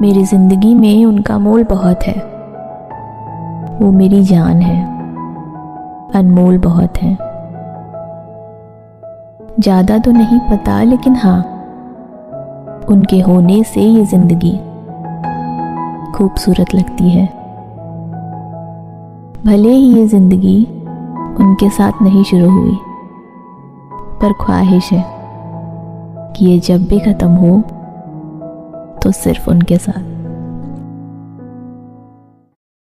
मेरी ज़िंदगी में उनका मोल बहुत है। वो मेरी जान है। अनमोल बहुत है। ज़्यादा तो नहीं पता, लेकिन हाँ उनके होने से ये ज़िंदगी खूबसूरत लगती है। भले ही ये ज़िंदगी उनके साथ नहीं शुरू हुई, पर ख्वाहिश है कि ये जब भी ख़त्म हो तो सिर्फ़ उनके साथ।